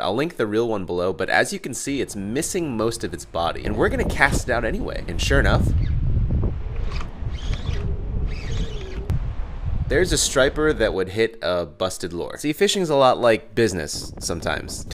I'll link the real one below, but as you can see, it's missing most of its body. And we're gonna cast it out anyway. And sure enough, there's a striper that would hit a busted lure. See, fishing's a lot like business sometimes.